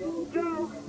Go.